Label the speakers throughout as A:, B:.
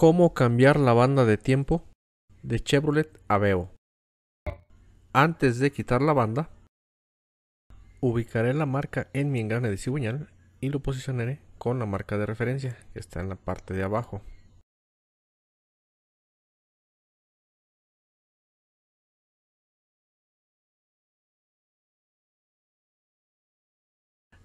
A: cómo cambiar la banda de tiempo de Chevrolet Aveo. Antes de quitar la banda, ubicaré la marca en mi engrane de cigüeñal y lo posicionaré con la marca de referencia que está en la parte de abajo.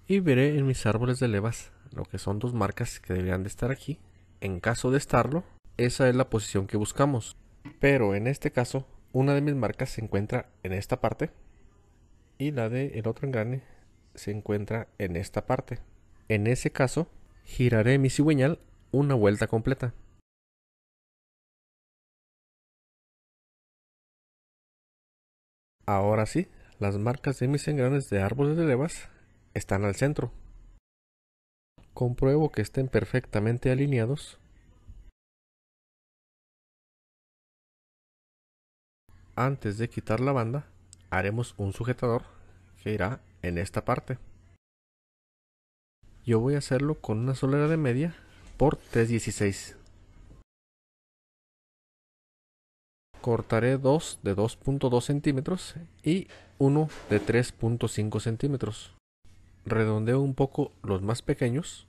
A: y veré en mis árboles de levas lo que son dos marcas que deberían de estar aquí. En caso de estarlo, esa es la posición que buscamos. Pero en este caso, una de mis marcas se encuentra en esta parte y la de el otro engrane se encuentra en esta parte. En ese caso, giraré mi cigüeñal una vuelta completa. Ahora sí, las marcas de mis engranes de árboles de levas están al centro. Compruebo que estén perfectamente alineados. Antes de quitar la banda, haremos un sujetador que irá en esta parte. Yo voy a hacerlo con una solera de media por 316. Cortaré dos de 2.2 centímetros y uno de 3.5 centímetros redondeo un poco los más pequeños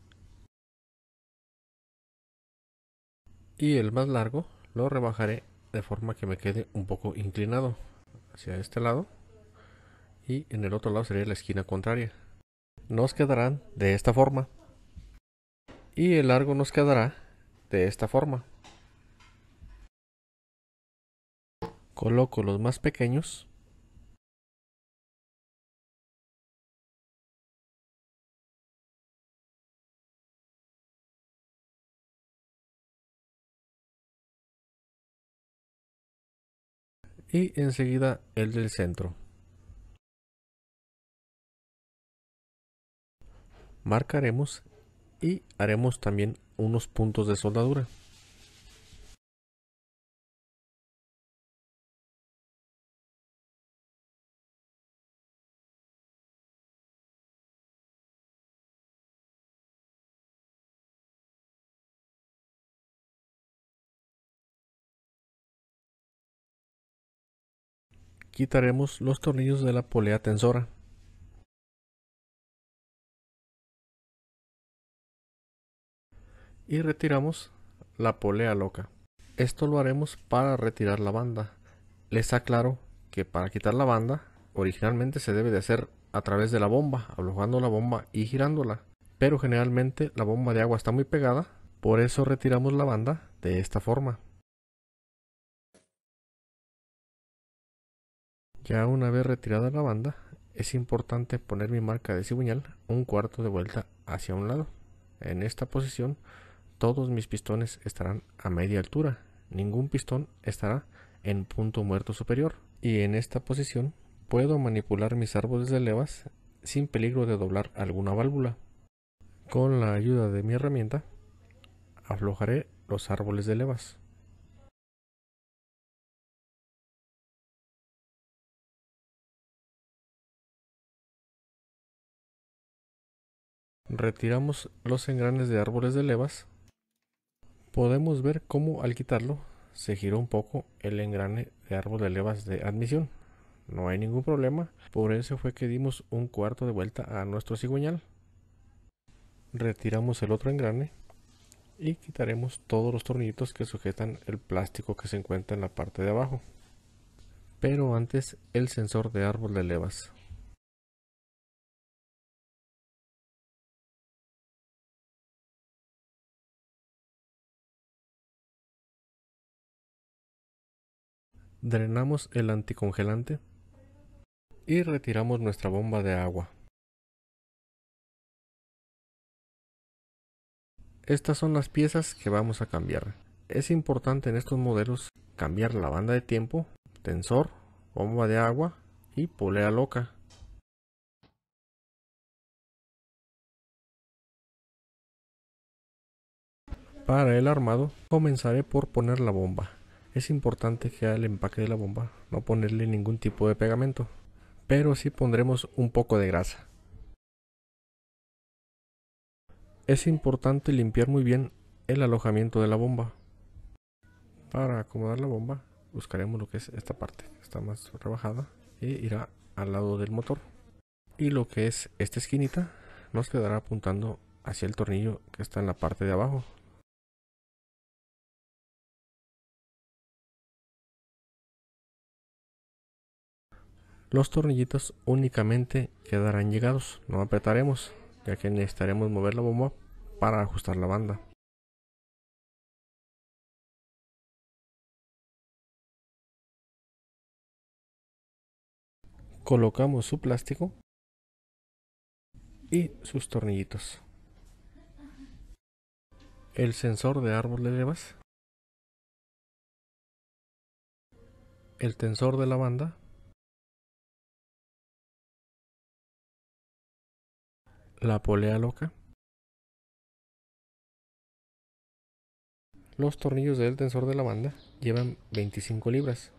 A: y el más largo lo rebajaré de forma que me quede un poco inclinado hacia este lado y en el otro lado sería la esquina contraria. Nos quedarán de esta forma y el largo nos quedará de esta forma. Coloco los más pequeños y enseguida el del centro. Marcaremos y haremos también unos puntos de soldadura. Quitaremos los tornillos de la polea tensora. Y retiramos la polea loca. Esto lo haremos para retirar la banda. Les aclaro que para quitar la banda originalmente se debe de hacer a través de la bomba, aflojando la bomba y girándola. Pero generalmente la bomba de agua está muy pegada, por eso retiramos la banda de esta forma. Ya una vez retirada la banda, es importante poner mi marca de cigüeñal un cuarto de vuelta hacia un lado. En esta posición, todos mis pistones estarán a media altura, ningún pistón estará en punto muerto superior. Y en esta posición puedo manipular mis árboles de levas sin peligro de doblar alguna válvula. Con la ayuda de mi herramienta, aflojaré los árboles de levas. Retiramos los engranes de árboles de levas, podemos ver cómo al quitarlo se giró un poco el engrane de árbol de levas de admisión. No hay ningún problema, por eso fue que dimos un cuarto de vuelta a nuestro cigüeñal. Retiramos el otro engrane y quitaremos todos los tornillitos que sujetan el plástico que se encuentra en la parte de abajo. Pero antes el sensor de árbol de levas. Drenamos el anticongelante y retiramos nuestra bomba de agua. Estas son las piezas que vamos a cambiar. Es importante en estos modelos cambiar la banda de tiempo, tensor, bomba de agua y polea loca. Para el armado comenzaré por poner la bomba. Es importante que al empaque de la bomba no ponerle ningún tipo de pegamento, pero sí pondremos un poco de grasa. Es importante limpiar muy bien el alojamiento de la bomba, Para acomodar la bomba buscaremos lo que es esta parte, está más rebajada y irá al lado del motor. Y lo que es esta esquinita nos quedará apuntando hacia el tornillo que está en la parte de abajo. Los tornillitos únicamente quedarán llegados, no apretaremos, ya que necesitaremos mover la bomba para ajustar la banda. Colocamos su plástico y sus tornillitos. El sensor de árbol de levas. El tensor de la banda. La polea loca. Los tornillos del tensor de la banda llevan 25 libras.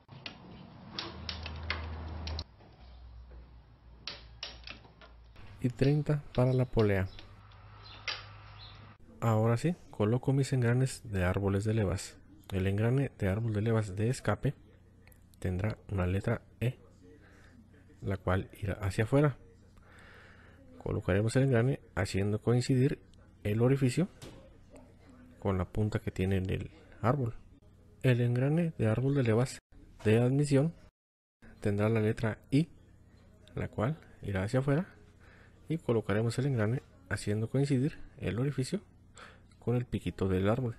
A: Y 30 para la polea. Ahora sí, coloco mis engranes de árboles de levas. El engrane de árbol de levas de escape tendrá una letra E, la cual irá hacia afuera. Colocaremos el engrane haciendo coincidir el orificio con la punta que tiene en el árbol. El engrane de árbol de levas de admisión tendrá la letra I, la cual irá hacia afuera y colocaremos el engrane haciendo coincidir el orificio con el piquito del árbol.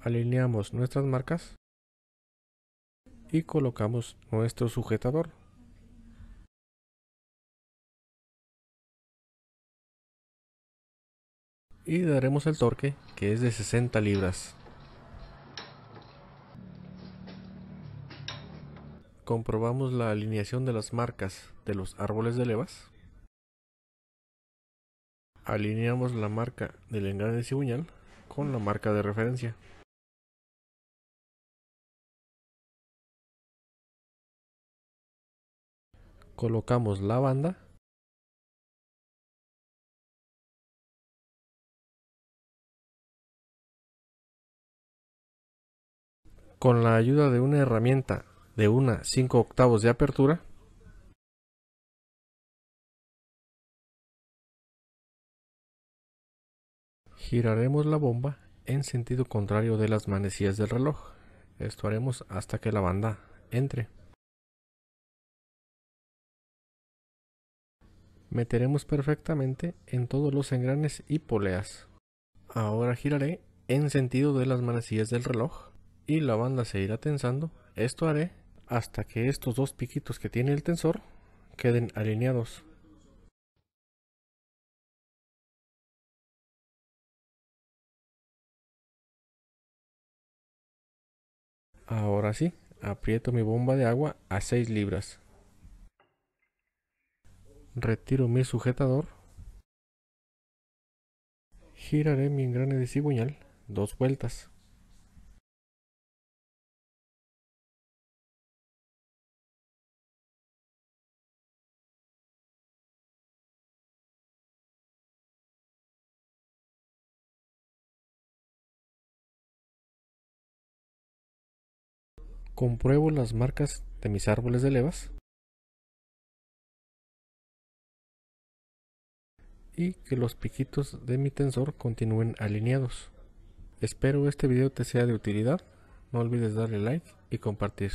A: Alineamos nuestras marcas y colocamos nuestro sujetador. y daremos el torque que es de 60 libras. Comprobamos la alineación de las marcas de los árboles de levas. Alineamos la marca del engrane de cigüeñal con la marca de referencia. Colocamos la banda con la ayuda de una herramienta de una 5 octavos de apertura, giraremos la bomba en sentido contrario de las manecillas del reloj. Esto haremos hasta que la banda entre. Meteremos perfectamente en todos los engranes y poleas. Ahora giraré en sentido de las manecillas del reloj y la banda se irá tensando. Esto haré hasta que estos dos piquitos que tiene el tensor queden alineados. Ahora sí, aprieto mi bomba de agua a 6 libras. Retiro mi sujetador. Giraré mi engrane de cigüeñal dos vueltas. compruebo las marcas de mis árboles de levas y que los piquitos de mi tensor continúen alineados. Espero este video te sea de utilidad, no olvides darle like y compartir.